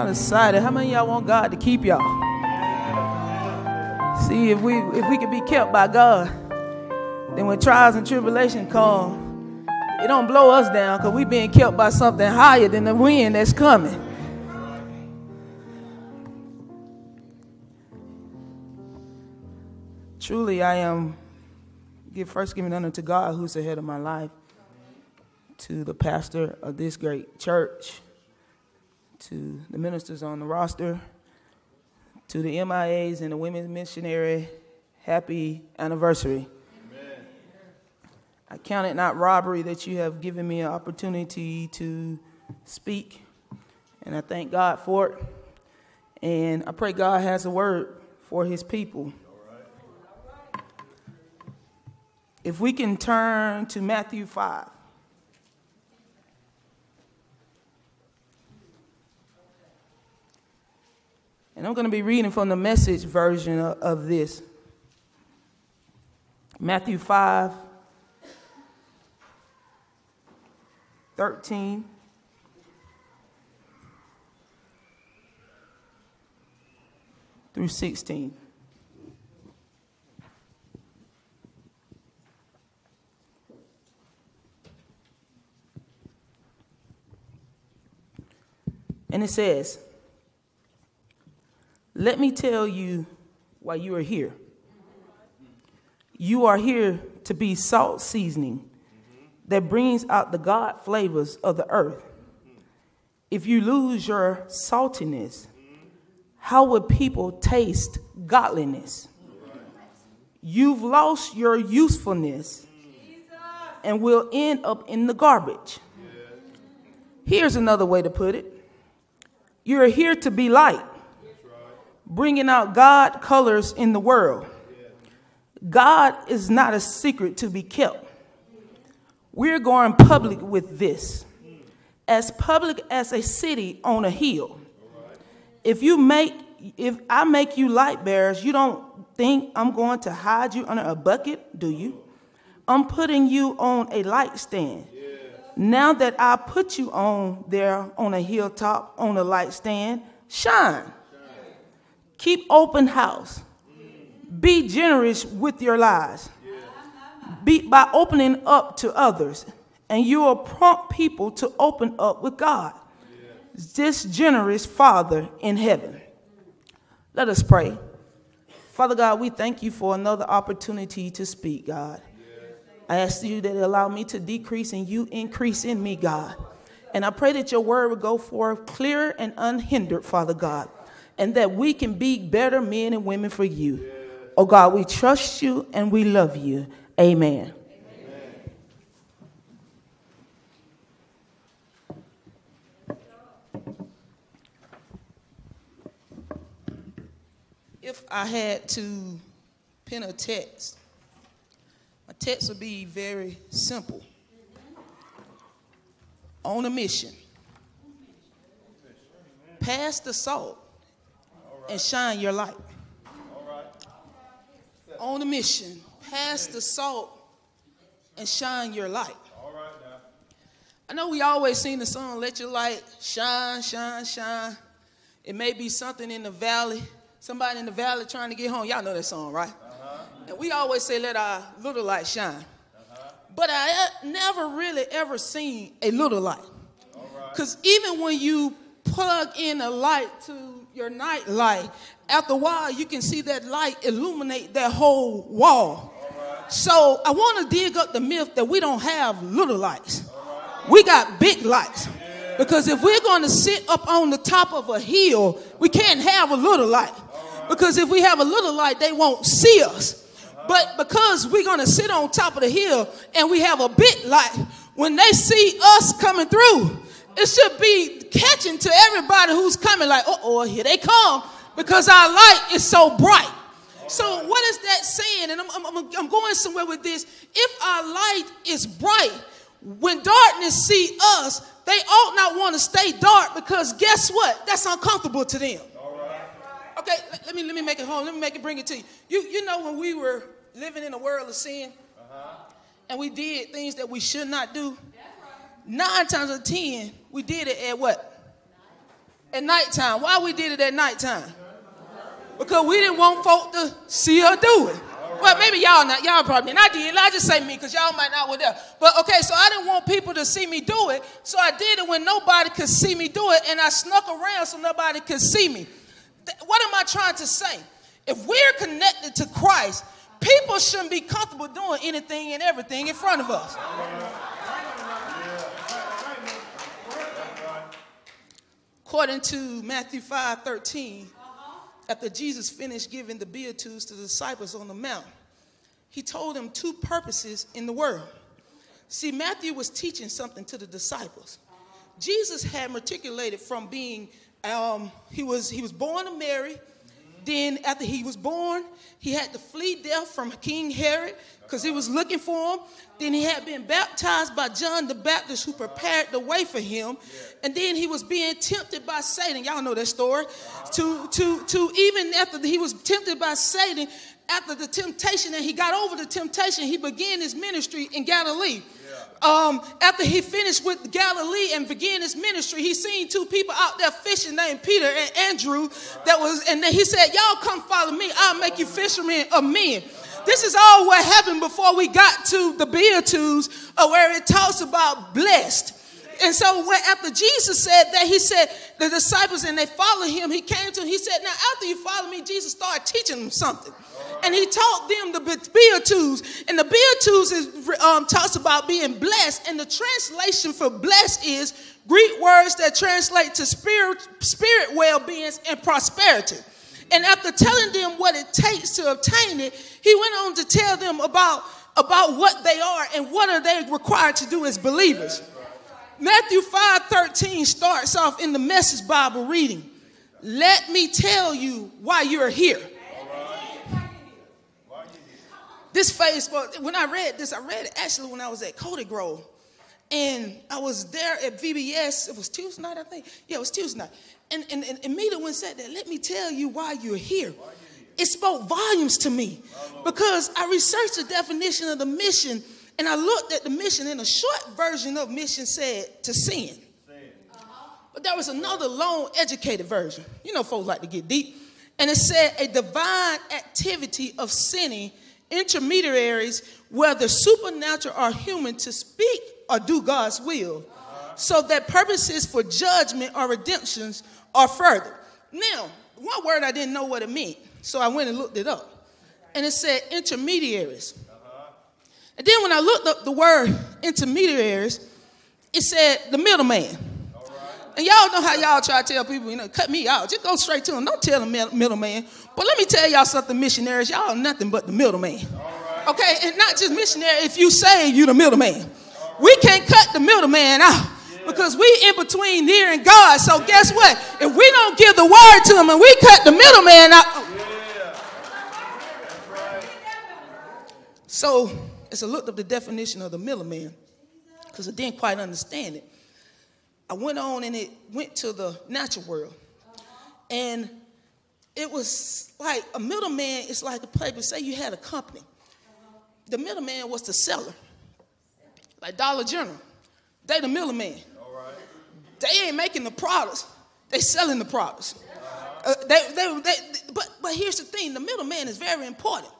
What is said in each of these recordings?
y'all excited. How many y'all want God to keep y'all? See, if we if we can be kept by God, then when trials and tribulation come, it don't blow us down because we being kept by something higher than the wind that's coming. Truly, I am give first giving honor to God who's the head of my life, to the pastor of this great church, to the ministers on the roster, to the MIAs and the women's missionary, happy anniversary. Amen. I count it not robbery that you have given me an opportunity to speak, and I thank God for it. And I pray God has a word for his people. If we can turn to Matthew 5. And I'm going to be reading from the message version of, this. Matthew 5, 13. Through 16. And it says, Let me tell you why you are here. You are here to be salt seasoning that brings out the God flavors of the earth. If you lose your saltiness, how would people taste godliness? You've lost your usefulness and will end up in the garbage. Here's another way to put it you're here to be light, bringing out God colors in the world. God is not a secret to be kept. We're going public with this, as public as a city on a hill. If you make, if I make you light bearers, you don't think I'm going to hide you under a bucket, do you? I'm putting you on a light stand. Now that I put you on there on a hilltop, on a light stand, shine. Keep open house. Be generous with your lives. Be, by opening up to others, and you will prompt people to open up with God, this generous Father in heaven. Let us pray. Father God, we thank you for another opportunity to speak, God. I ask you that allow me to decrease and you increase in me, God. And I pray that your word would go forth clear and unhindered, Father God, and that we can be better men and women for you. Oh God, we trust you and we love you. Amen. If I had to pen a text my text would be very simple. On a mission. Pass the salt and shine your light. On a mission. Pass the salt and shine your light. I know we always sing the song, Let Your Light Shine, Shine, Shine. It may be something in the valley, somebody in the valley trying to get home. Y'all know that song, right? And we always say, let our little light shine. Uh-huh. But I never really ever seen a little light. Because right. even when you plug in a light to your night light, after a while you can see that light illuminate that whole wall. So I want to dig up the myth that we don't have little lights. We got big lights. Because if we're going to sit up on the top of a hill, we can't have a little light. Because if we have a little light, they won't see us. But because we're going to sit on top of the hill and we have a big light, when they see us coming through, it should be catching to everybody who's coming, like, oh, here they come, because our light is so bright. So, what is that saying? And I'm, I'm, I'm going somewhere with this. If our light is bright, when darkness see us, they ought not want to stay dark because guess what? That's uncomfortable to them. Okay, let, let, me let me make it home. Let me make it bring it to you. You you know when we were living in a world of sin uh-huh. and we did things that we should not do, nine times out of ten, we did it at what? At nighttime. Why we did it at nighttime? Because we didn't want folk to see her do it. Well, maybe y'all not. Y'all probably. And I did. I just say me because y'all might not were there. But okay, so I didn't want people to see me do it. So I did it when nobody could see me do it, and I snuck around so nobody could see me. What am I trying to say? If we're connected to Christ, people shouldn't be comfortable doing anything and everything in front of us. According to Matthew 5 13, after Jesus finished giving the Beatitudes to the disciples on the mount, he told them two purposes in the world. See, Matthew was teaching something to the disciples. Jesus had matriculated from being, um, he, was, he was born of Mary. Then, after he was born, he had to flee death from King Herod because he was looking for him. Then he had been baptized by John the Baptist, who prepared the way for him. And then he was being tempted by Satan. Y'all know that story. To, to, to even after he was tempted by Satan, after the temptation and he got over the temptation, he began his ministry in Galilee. Um, after he finished with Galilee and began his ministry, he seen two people out there fishing named Peter and Andrew. That was, and then he said, "Y'all come follow me. I'll make you fishermen of men." This is all what happened before we got to the Beatitudes, uh, where it talks about blessed. And so when, after Jesus said that, he said the disciples and they followed him. He came to him. He said, "Now after you follow me, Jesus started teaching them something." and he taught them the Beatitudes. And the Beatitudes is, um, talks about being blessed, and the translation for blessed is Greek words that translate to spirit, spirit well-being and prosperity. And after telling them what it takes to obtain it, he went on to tell them about, about what they are and what are they required to do as believers. Matthew 5 13 starts off in the Message Bible reading. Let me tell you why you're here. This Facebook, when I read this, I read it actually when I was at Cody Grove. And I was there at VBS. It was Tuesday night, I think. Yeah, it was Tuesday night. And, and, and, and Mita one said that, let me tell you why you're here. It spoke volumes to me because I researched the definition of the mission and I looked at the mission, and a short version of mission said to sin. But there was another long, educated version. You know, folks like to get deep. And it said a divine activity of sinning intermediaries, whether supernatural or human, to speak or do God's will, so that purposes for judgment or redemptions are further. Now, one word I didn't know what it meant, so I went and looked it up. And it said intermediaries. And then when I looked up the word intermediaries, it said the middleman. And y'all know how y'all try to tell people, you know, cut me out. Just go straight to them. Don't tell them middleman. But let me tell y'all something, missionaries. Y'all nothing but the middleman. Right. Okay, and not just missionary. If you say you're the middleman, right. we can't cut the middleman out. Because we in between there and God. So yeah. guess what? If we don't give the word to them and we cut the middleman out. Yeah. Right. So I looked up the definition of the middleman, because I didn't quite understand it. I went on and it went to the natural world. And it was like a middleman is like a place, say you had a company. The middleman was the seller, like Dollar General. They the middleman. All right. They ain't making the products, they selling the products. Uh, they, they, they, but, but here's the thing the middleman is very important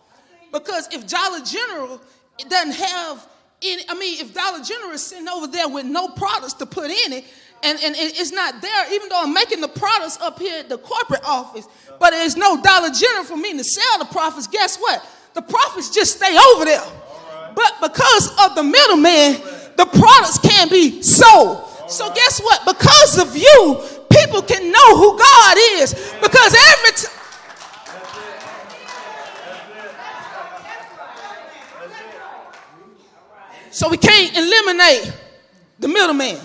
because if Dollar General doesn't have any, I mean, if Dollar General is sitting over there with no products to put in it, and, and it's not there, even though I'm making the products up here at the corporate office, but there's no Dollar General for me to sell the profits, guess what? The profits just stay over there. But because of the middleman, the products can't be sold. So guess what? Because of you, people can know who God is. Because every time So we can't eliminate the middleman.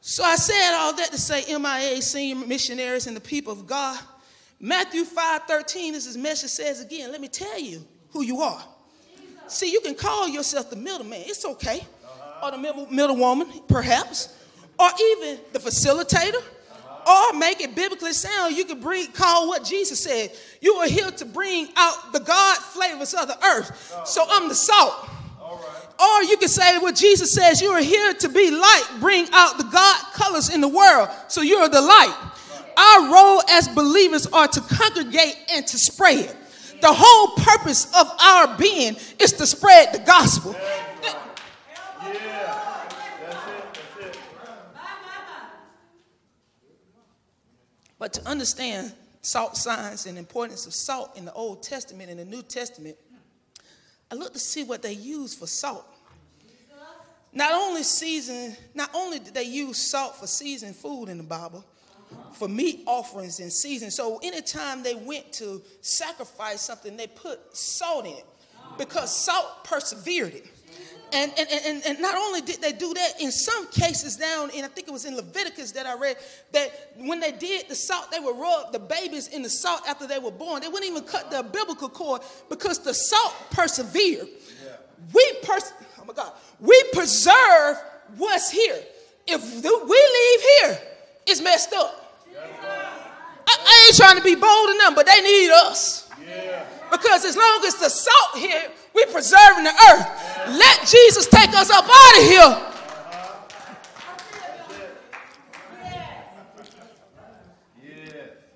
So I said all that to say MIA, senior missionaries and the people of God. Matthew 5 13, as his message says again, let me tell you who you are. See, you can call yourself the middleman, it's okay. Or the middle, middle woman, perhaps. Or even the facilitator. Or make it biblically sound, you could bring call what Jesus said. You are here to bring out the God flavors of the earth. So I'm the salt. Or you can say what Jesus says, you are here to be light, bring out the God colors in the world. So you're the light. Our role as believers are to congregate and to spread. The whole purpose of our being is to spread the gospel. But to understand salt science and importance of salt in the Old Testament and the New Testament, I looked to see what they used for salt. Not only season, not only did they use salt for seasoning food in the Bible, for meat offerings and season. So anytime they went to sacrifice something, they put salt in it because salt persevered it. And, and, and, and not only did they do that, in some cases down in, I think it was in Leviticus that I read, that when they did the salt, they would rub the babies in the salt after they were born. They wouldn't even cut the umbilical cord because the salt persevered. Yeah. We, pers- oh my God, we preserve what's here. If we leave here, it's messed up. I, I ain't trying to be bold enough, but they need us. Because as long as the salt here, we're preserving the earth. Let Jesus take us up out of here.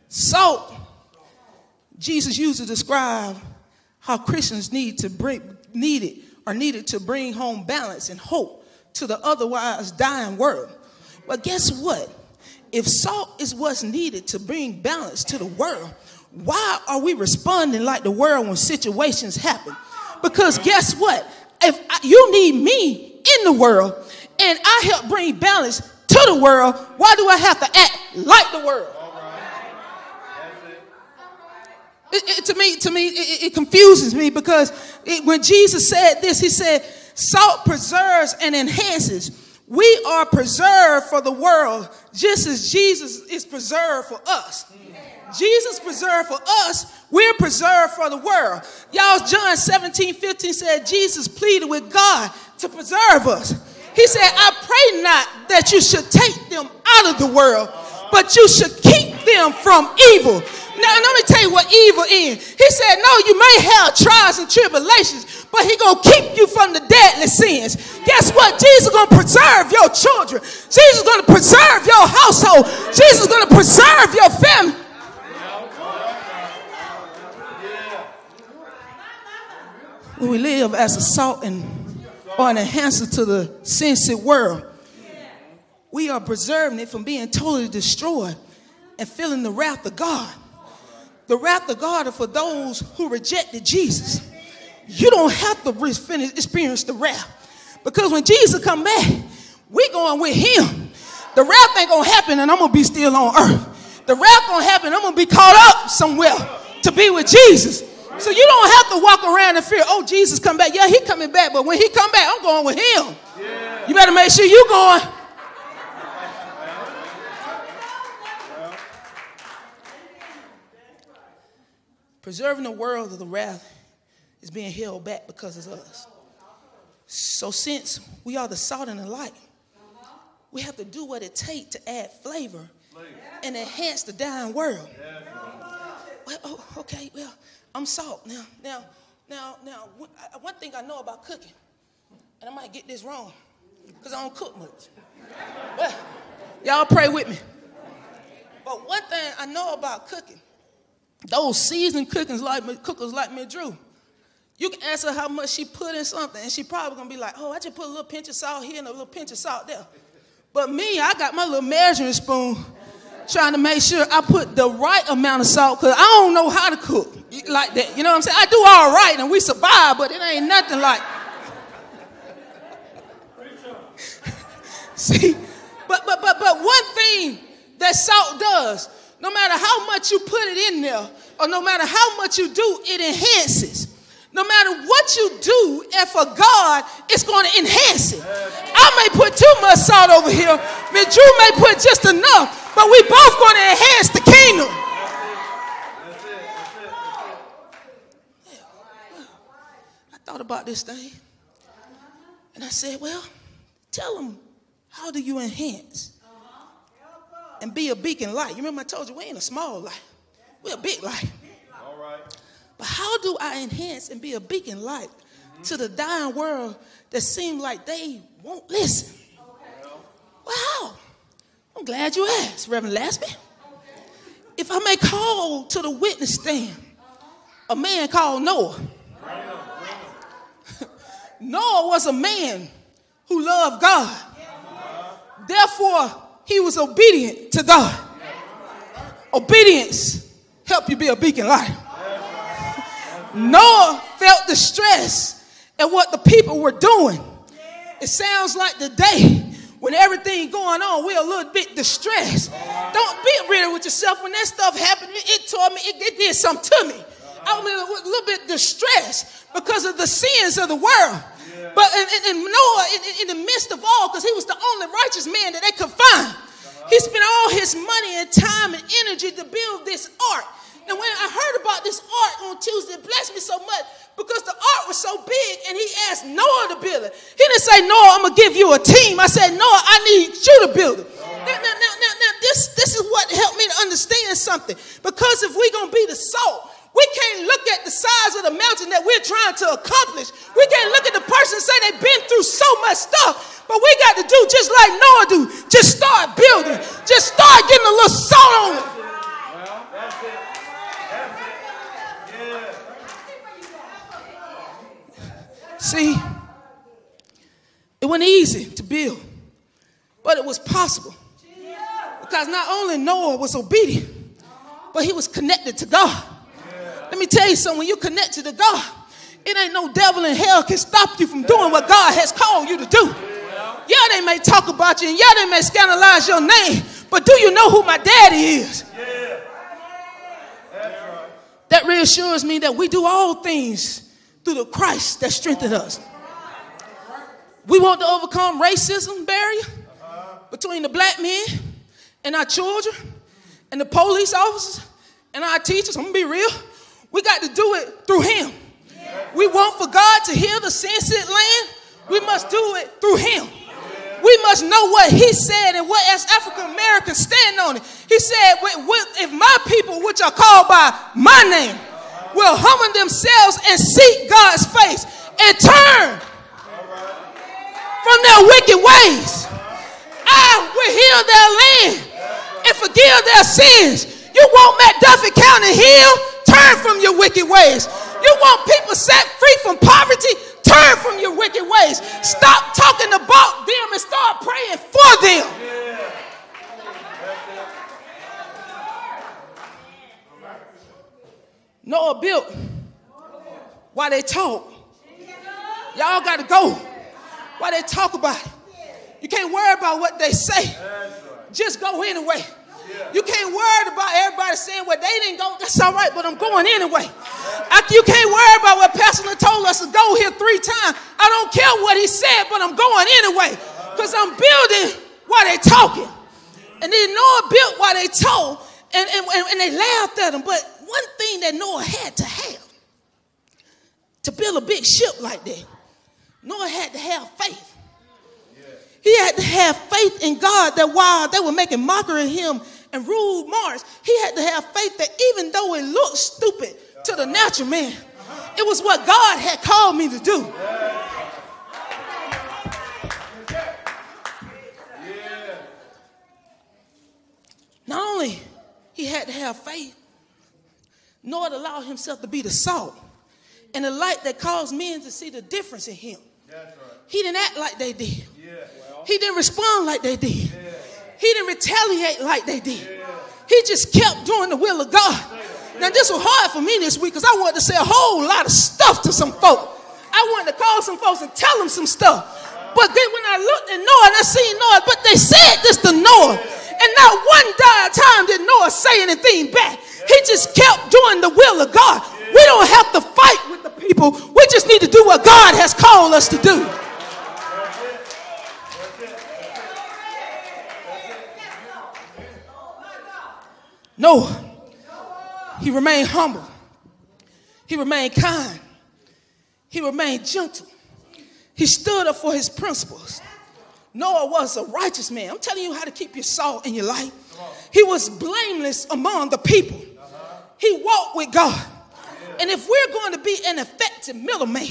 Salt, Jesus used to describe how Christians need to bring needed or needed to bring home balance and hope to the otherwise dying world. But guess what? If salt is what's needed to bring balance to the world, why are we responding like the world when situations happen? Because guess what? If I, you need me in the world and I help bring balance to the world, why do I have to act like the world? It, it, to me, to me, it, it confuses me because when Jesus said this, he said, "Salt preserves and enhances." We are preserved for the world just as Jesus is preserved for us. Jesus preserved for us, we're preserved for the world. Y'all, John 17, 15 said Jesus pleaded with God to preserve us. He said, I pray not that you should take them out of the world, but you should keep them from evil. Now, let me tell you what evil is. He said, No, you may have trials and tribulations, but He gonna keep you from the deadly sins. Guess what? Jesus gonna preserve your children. Jesus gonna preserve your household. Jesus gonna preserve your family. We live as a salt and or an enhancer to the sensitive world, we are preserving it from being totally destroyed and feeling the wrath of God. The wrath of God are for those who rejected Jesus. You don't have to experience the wrath. Because when Jesus come back, we going with him. The wrath ain't gonna happen and I'm gonna be still on earth. The wrath gonna happen, I'm gonna be caught up somewhere to be with Jesus. So you don't have to walk around and fear, oh, Jesus come back. Yeah, he coming back, but when he come back, I'm going with him. You better make sure you going. Preserving the world of the wrath is being held back because of us. So, since we are the salt and the light, we have to do what it takes to add flavor and enhance the dying world. Well, oh, okay, well, I'm salt. Now, now, now, now, one thing I know about cooking, and I might get this wrong, because I don't cook much. Well, y'all pray with me. But one thing I know about cooking, those seasoned cookers like me, cookers like me, Drew, you can ask her how much she put in something, and she probably gonna be like, "Oh, I just put a little pinch of salt here and a little pinch of salt there." But me, I got my little measuring spoon, trying to make sure I put the right amount of salt, cause I don't know how to cook like that. You know what I'm saying? I do all right, and we survive, but it ain't nothing like. See, but but but but one thing that salt does no matter how much you put it in there, or no matter how much you do, it enhances. No matter what you do, and for God, it's going to enhance it. I may put too much salt over here, but you may put just enough, but we both going to enhance the kingdom. I thought about this thing, and I said, well, tell them, how do you enhance? and be a beacon light. You remember I told you we ain't a small light, we're a big light. How do I enhance and be a beacon light to the dying world that seem like they won't listen. Wow. I'm glad you asked, Reverend Lasby. If I may call to the witness stand a man called Noah. Noah was a man who loved God. Therefore, he was obedient to God. Obedience help you be a beacon light. Noah felt the stress at what the people were doing. It sounds like today, when everything going on, we're a little bit distressed. Don't be real with yourself. When that stuff happened, it, told me, it, it, did something to me. I was a little bit distressed because of the sins of the world. But in, in Noah, in, in, the midst of all, because he was the only righteous man that they could find, he spent all his money and time and energy to build this ark. And when I heard about this ark on Tuesday, blessed me so much because the ark was so big and he asked Noah to build it. He didn't say, Noah, I'm going to give you a team. I said, Noah, I need you to build it. Now, now, now, now, now this, this is what helped me to understand something. Because if we're going to be the salt, we can't look at the size of the mountain that we're trying to accomplish. We can't look at the person and say they've been through so much stuff. But we got to do just like Noah do. Just start building. Just start getting a little salt on it. Well, that's it. See, it wasn't easy to build, but it was possible. Because not only Noah was obedient, but he was connected to God. Let me tell you something when you're connected to God, it ain't no devil in hell can stop you from doing what God has called you to do. Yeah, they may talk about you, and yeah, they may scandalize your name, but do you know who my daddy is? That reassures me that we do all things through the Christ that strengthened us. We want to overcome racism barrier between the black men and our children and the police officers and our teachers. I'm gonna be real. We got to do it through Him. We want for God to heal the sensitive land. We must do it through Him. We must know what He said and what as African Americans stand on it. He said, "If my people, which are called by my name, will humble themselves and seek God's face and turn from their wicked ways, I will heal their land and forgive their sins." You want McDuffie County healed? Turn from your wicked ways. You want people set free from poverty? Turn from your wicked ways. Stop talking about them and start praying for them. Noah built while they talk. Y'all got to go while they talk about it. You can't worry about what they say. Just go anyway. You can't worry about everybody saying, well, they didn't go. That's all right, but I'm going anyway. you can't worry about what Pastor told us to go here three times. I don't care what he said, but I'm going anyway because I'm building while they talking. And then Noah built while they told, and, and, and they laughed at him. But that Noah had to have to build a big ship like that, Noah had to have faith. He had to have faith in God that while they were making mockery of him and ruled Mars, he had to have faith that even though it looked stupid to the natural man, it was what God had called me to do. Not only he had to have faith, nor to allow himself to be the salt and the light that caused men to see the difference in him. He didn't act like they did. He didn't respond like they did. He didn't retaliate like they did. He just kept doing the will of God. Now, this was hard for me this week because I wanted to say a whole lot of stuff to some folk. I wanted to call some folks and tell them some stuff. But then when I looked at Noah and I seen Noah, but they said this to Noah. And not one time did Noah say anything back. He just kept doing the will of God. We don't have to fight with the people. We just need to do what God has called us to do. Noah, he remained humble. He remained kind. He remained gentle. He stood up for his principles. Noah was a righteous man. I'm telling you how to keep your salt in your life. He was blameless among the people. He walked with God. And if we're going to be an effective middleman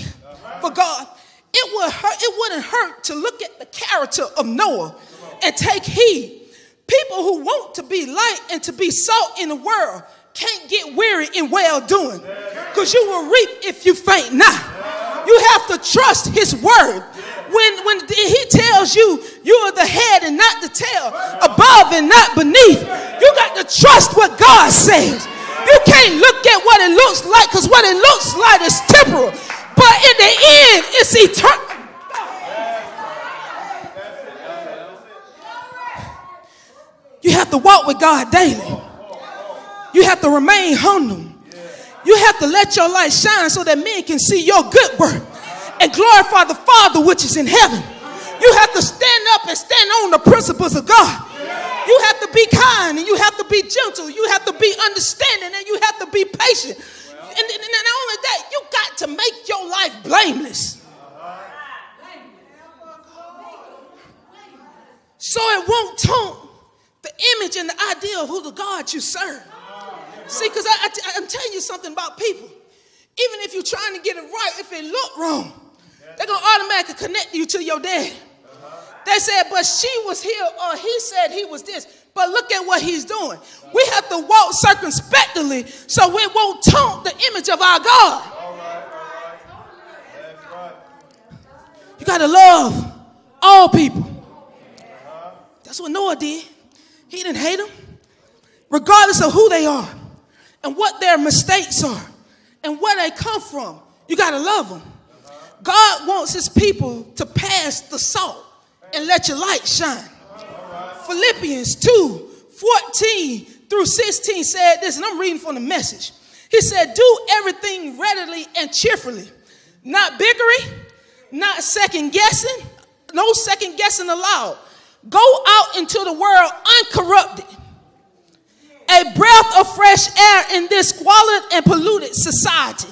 for God, it would hurt, it wouldn't hurt to look at the character of Noah and take heed. People who want to be light and to be salt in the world can't get weary in well doing because you will reap if you faint not. You have to trust his word. When, when he tells you you are the head and not the tail, above and not beneath, you got to trust what God says. You can't look at what it looks like because what it looks like is temporal. But in the end, it's eternal. You have to walk with God daily. You have to remain humble. You have to let your light shine so that men can see your good work and glorify the Father which is in heaven. You have to stand up and stand on the principles of God. You have to be kind and you have to be gentle. You have to be understanding and you have to be patient. And, and, and not only that, you got to make your life blameless. So it won't taunt the image and the idea of who the God you serve. See, because I, I, am telling you something about people. Even if you're trying to get it right, if it look wrong, they're going to automatically connect you to your dad. They said, but she was here, or he said he was this. But look at what he's doing. We have to walk circumspectly so we won't taunt the image of our God. You got to love all people. That's what Noah did. He didn't hate them, regardless of who they are and what their mistakes are and where they come from. You got to love them. God wants his people to pass the salt and let your light shine. Philippians 2 14 through 16 said this, and I'm reading from the message. He said, Do everything readily and cheerfully, not bickering, not second guessing, no second guessing allowed. Go out into the world uncorrupted, a breath of fresh air in this squalid and polluted society.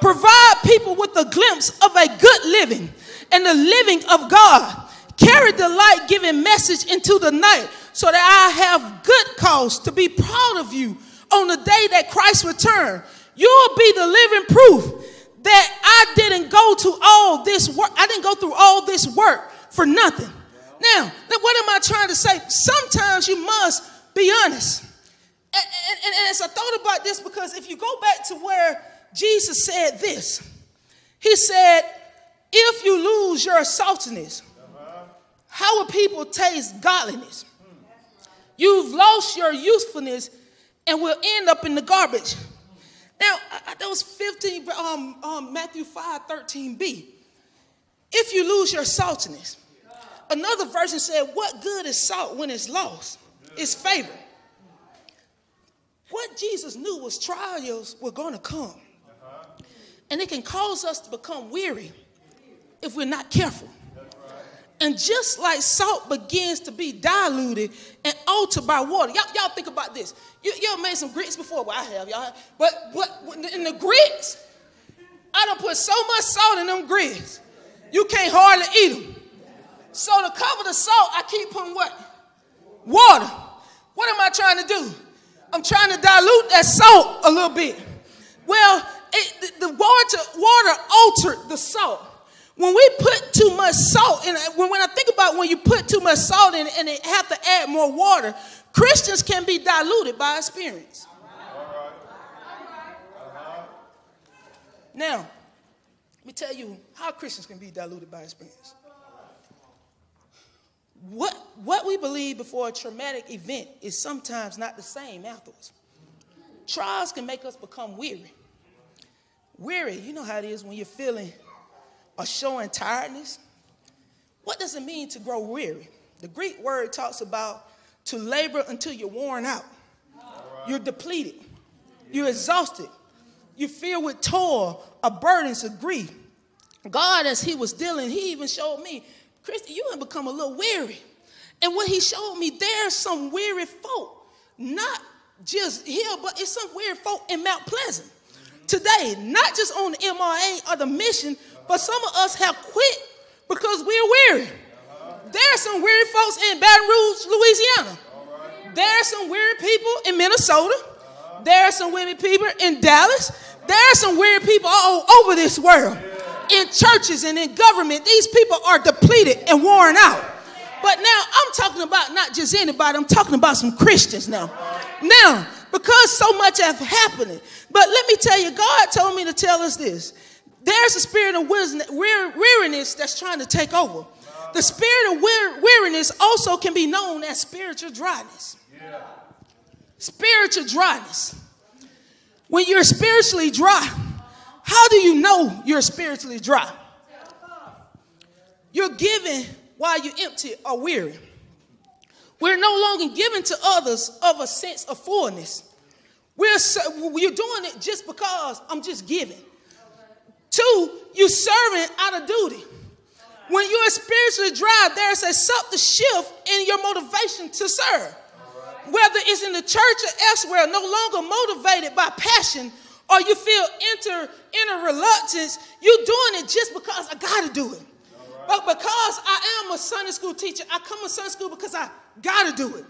Provide people with a glimpse of a good living and the living of God Carry the light giving message into the night so that I have good cause to be proud of you on the day that Christ return. You'll be the living proof that I didn't go to all this work. I didn't go through all this work for nothing. Now, what am I trying to say? Sometimes you must be honest. And, and, and, as I thought about this, because if you go back to where Jesus said this, he said, if you lose your saltiness, how will people taste godliness? You've lost your usefulness and will end up in the garbage. Now, that was 15, um, um, Matthew 5 13b. If you lose your saltiness, another version said, What good is salt when it's lost? It's favor. What Jesus knew was trials were going to come. And it can cause us to become weary if we're not careful. And just like salt begins to be diluted and altered by water, y'all, y'all think about this. You, y'all made some grits before, well, I have, y'all. But, but in the grits, I don't put so much salt in them grits, you can't hardly eat them. So to cover the salt, I keep putting what? Water. What am I trying to do? I'm trying to dilute that salt a little bit. Well, it, the, the water, water altered the salt. When we put too much salt in when, when I think about when you put too much salt in and it have to add more water, Christians can be diluted by experience. Now, let me tell you how Christians can be diluted by experience. What, what we believe before a traumatic event is sometimes not the same afterwards. Trials can make us become weary. Weary, you know how it is when you're feeling or showing tiredness. What does it mean to grow weary? The Greek word talks about to labor until you're worn out. You're depleted. You're exhausted. you're filled with toil or burdens of grief. God, as He was dealing, He even showed me, Christy, you have become a little weary. And what He showed me, there's some weary folk, not just here, but it's some weary folk in Mount Pleasant today, not just on the MRA or the mission, but some of us have quit because we're weary. There are some weary folks in Baton Rouge, Louisiana. There are some weary people in Minnesota. There are some weary people in Dallas. There are some weary people all over this world. In churches and in government, these people are depleted and worn out. But now I'm talking about not just anybody, I'm talking about some Christians now. Now, because so much has happened. But let me tell you, God told me to tell us this. There's a spirit of weariness that's trying to take over. The spirit of weariness also can be known as spiritual dryness. Spiritual dryness. When you're spiritually dry, how do you know you're spiritually dry? You're giving while you're empty or weary. We're no longer giving to others of a sense of fullness. We're, you're doing it just because I'm just giving. Two, you're serving out of duty. When you're spiritually dry, there's a subtle shift in your motivation to serve. Whether it's in the church or elsewhere, no longer motivated by passion or you feel inner, inner reluctance, you're doing it just because I got to do it. But because I am a Sunday school teacher, I come to Sunday school because I got to do it.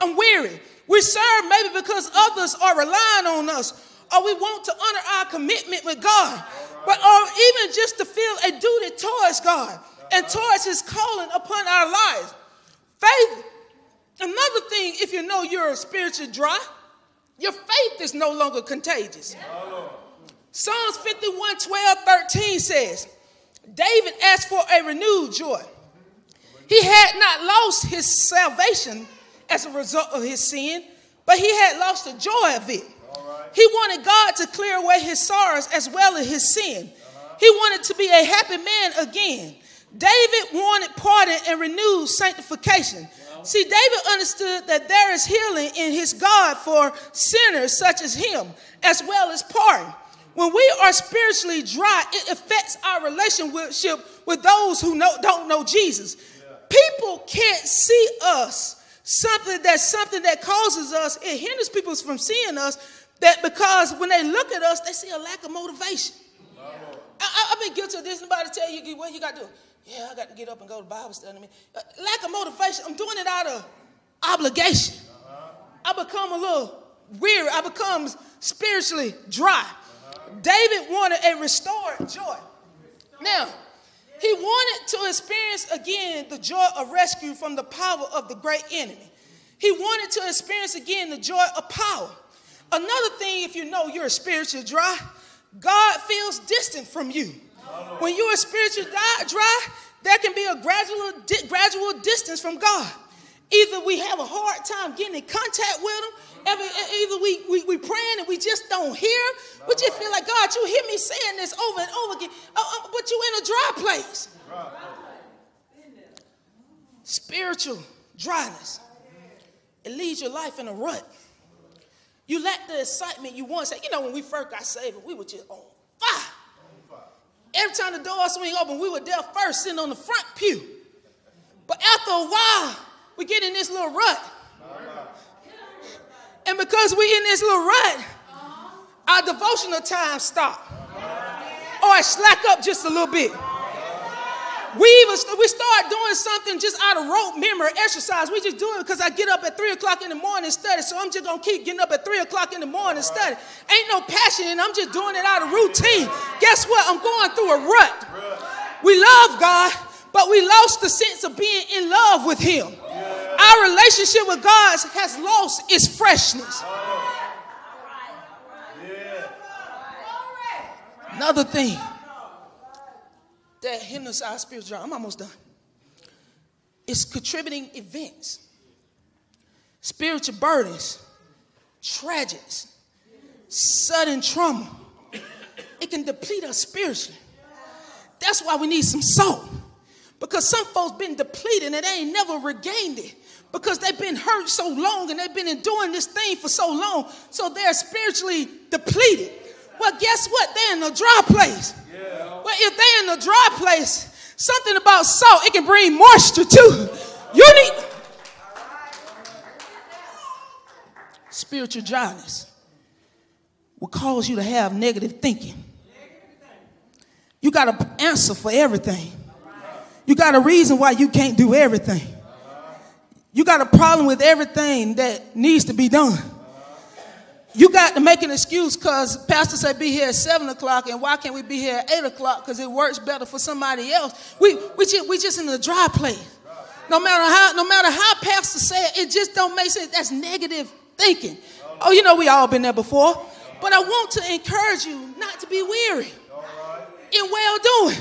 I'm weary. We serve maybe because others are relying on us or we want to honor our commitment with God. But or even just to feel a duty towards God and towards His calling upon our lives. Faith. Another thing, if you know you're spiritually dry, your faith is no longer contagious. Psalms 51 12 13 says, David asked for a renewed joy. He had not lost his salvation as a result of his sin, but he had lost the joy of it. He wanted God to clear away his sorrows as well as his sin. He wanted to be a happy man again. David wanted pardon and renewed sanctification. See, David understood that there is healing in his God for sinners such as him, as well as pardon. When we are spiritually dry, it affects our relationship with those who know, don't know Jesus. People can't see us something that's something that causes us, it hinders people from seeing us. That because when they look at us, they see a lack of motivation. I, have been guilty of this. Nobody tell you what you got to do. Yeah, I got to get up and go to Bible study. I mean, uh, lack of motivation. I'm doing it out of obligation. I become a little weary. I become spiritually dry. David wanted a restored joy. Now, he wanted to experience again the joy of rescue from the power of the great enemy. He wanted to experience again the joy of power. Another thing, if you know you're spiritually dry, God feels distant from you. When you're spiritually dry, there can be a gradual, gradual distance from God. Either we have a hard time getting in contact with Him, either we, we, we praying and we just don't hear. We just feel like, God, you hear me saying this over and over again, oh, oh, but you in a dry place. Spiritual dryness. It leaves your life in a rut. You lack the excitement you once had. You know, when we first got saved, we were just on fire. Every time the door swing open, we were there first, sitting on the front pew. But after a while, we get in this little rut. And because we in this little rut, our devotional time stop. Or I slack up just a little bit. We even we start doing something just out of rote memory exercise. We just do it because I get up at three o'clock in the morning and study. So I'm just gonna keep getting up at three o'clock in the morning and study. Ain't no passion, and I'm just doing it out of routine. Guess what? I'm going through a rut. We love God, but we lost the sense of being in love with Him. Our relationship with God has lost its freshness. Another thing that hinders our spiritual I'm almost done. It's contributing events, spiritual burdens, tragedies, sudden trauma. It can deplete us spiritually. That's why we need some salt. Because some folks been depleted and they ain't never regained it. Because they've been hurt so long and they've been enduring this thing for so long. So they're spiritually depleted. Well, guess what? They're in a dry place. Yeah. Well, if they're in a dry place, something about salt, it can bring moisture too. You need spiritual dryness will cause you to have negative thinking. You got an answer for everything. You got a reason why you can't do everything. You got a problem with everything that needs to be done. You got to make an excuse because pastor said be here at 7 o'clock and why can't we be here at 8 o'clock because it works better for somebody else? We, we, just, we just in a dry place. No matter how no matter how pastor said it just don't make sense. That's negative thinking. Oh you know we all been there before. But i want to encourage you not to be weary in well doing.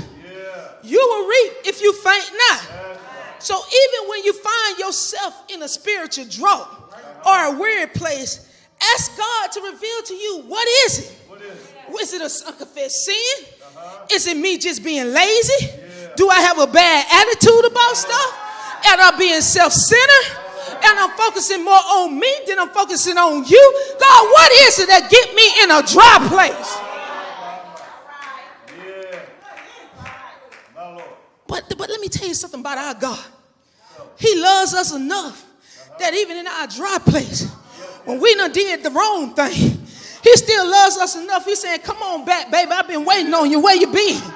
You will reap if you faint not. So even when you find yourself in a spiritual drought or a weird place Ask God to reveal to you what is it? What is it? Is it a unconfessed sin? Uh-huh. Is it me just being lazy? Yeah. Do I have a bad attitude about stuff? Am I'm being self-centered? And I'm focusing more on me than I'm focusing on you. God, what is it that get me in a dry place? But, but let me tell you something about our God. He loves us enough that even in our dry place, when we done did the wrong thing, he still loves us enough. He said, Come on back, baby. I've been waiting on you. Where you been?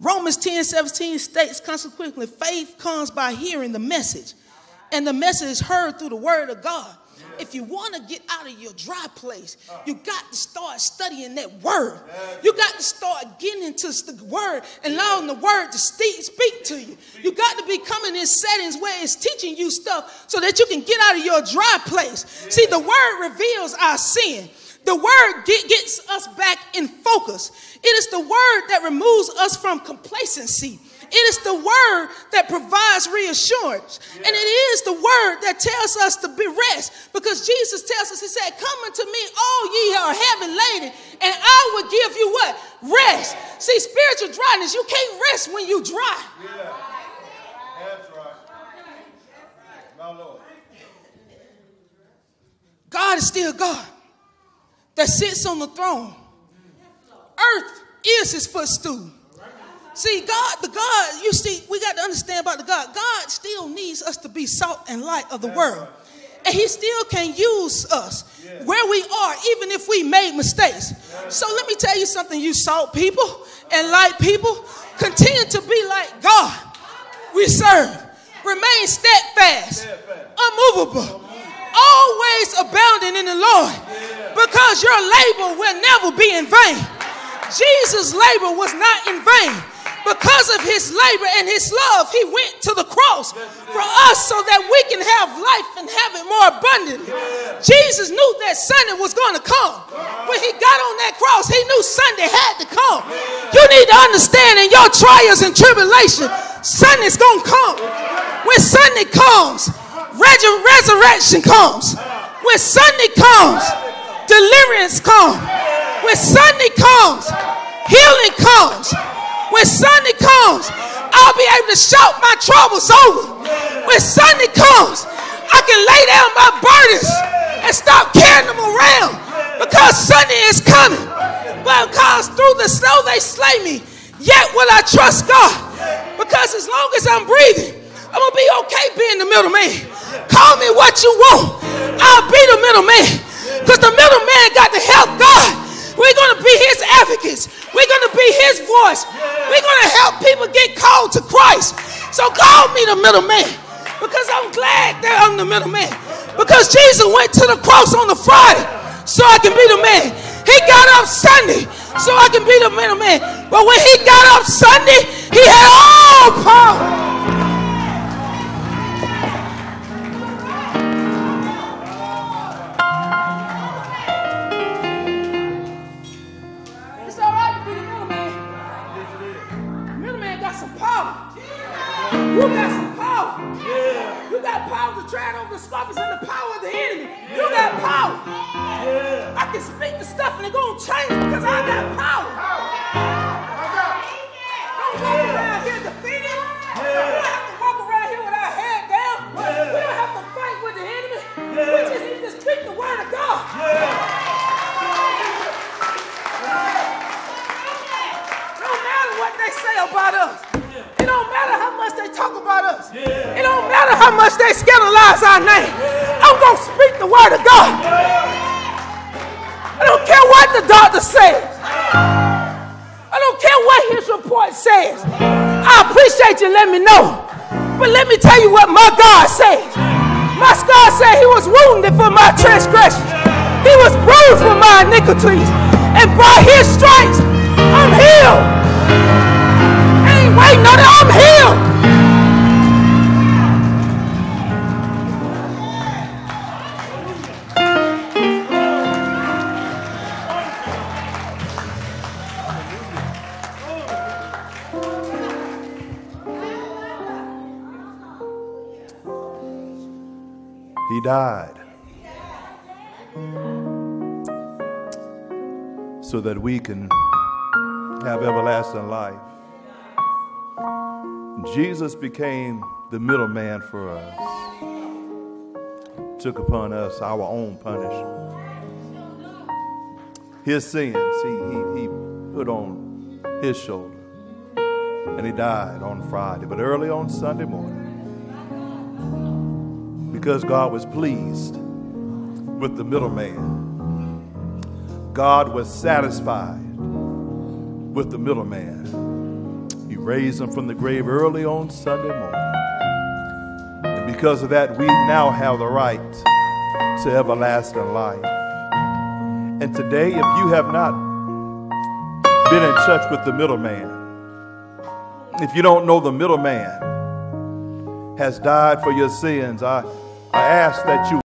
Romans 10 17 states consequently, faith comes by hearing the message, and the message is heard through the word of God if you want to get out of your dry place, uh. you got to start studying that word. You got to start getting into the word and allowing the word to speak to you. You got to be coming in settings where it's teaching you stuff so that you can get out of your dry place. See, the word reveals our sin. The word get, gets us back in focus. It is the word that removes us from complacency. It is the word that provides reassurance. Yeah. And it is the word that tells us to be rest. Because Jesus tells us, He said, Come unto me, all ye are heavy laden, and I will give you what? Rest. See, spiritual dryness, you can't rest when you dry. Yeah. That's right. My Lord. God is still God that sits on the throne. Earth is his footstool. See, God, the God, you see, we got to understand about the God. God still needs us to be salt and light of the world. And he still can use us where we are, even if we made mistakes. So let me tell you something, you salt people and light people, continue to be like God we serve. Remain steadfast, unmovable, always abounding in the Lord, because your labor will never be in vain. Jesus' labor was not in vain. Because of his labor and his love, he went to the cross for us so that we can have life and have it more abundantly. Jesus knew that Sunday was going to come. When he got on that cross, he knew Sunday had to come. You need to understand in your trials and tribulation, Sunday's going to come. When Sunday comes, resurrection comes. When Sunday comes, deliverance comes. When Sunday comes, healing comes. When Sunday comes, I'll be able to shout my troubles over. When Sunday comes, I can lay down my burdens and stop carrying them around because Sunday is coming. But because through the snow they slay me, yet will I trust God. Because as long as I'm breathing, I'm gonna be okay being the middleman. Call me what you want. I'll be the middleman. Because the middleman got to help God. We're gonna be his advocates. We're going to be his voice. We're going to help people get called to Christ. So call me the middleman because I'm glad that I'm the middleman. Because Jesus went to the cross on the Friday so I can be the man. He got up Sunday so I can be the middleman. But when he got up Sunday, he had all power. The scorpions and the power of the enemy. You got power. Yeah. I can speak the stuff and it's going to change they scandalize our name. I'm going to speak the word of God. I don't care what the doctor says. I don't care what his report says. I appreciate you letting me know. But let me tell you what my God says. My God said he was wounded for my transgressions. He was bruised for my iniquities. And by his stripes, I'm healed. I ain't waiting on it. I'm healed. He died so that we can have everlasting life. Jesus became the middleman for us, took upon us our own punishment. His sins, he, he, he put on his shoulder, and he died on Friday. But early on Sunday morning, because God was pleased with the middleman. God was satisfied with the middleman. He raised him from the grave early on Sunday morning. And because of that, we now have the right to everlasting life. And today, if you have not been in touch with the middleman, if you don't know the middleman has died for your sins, I I ask that you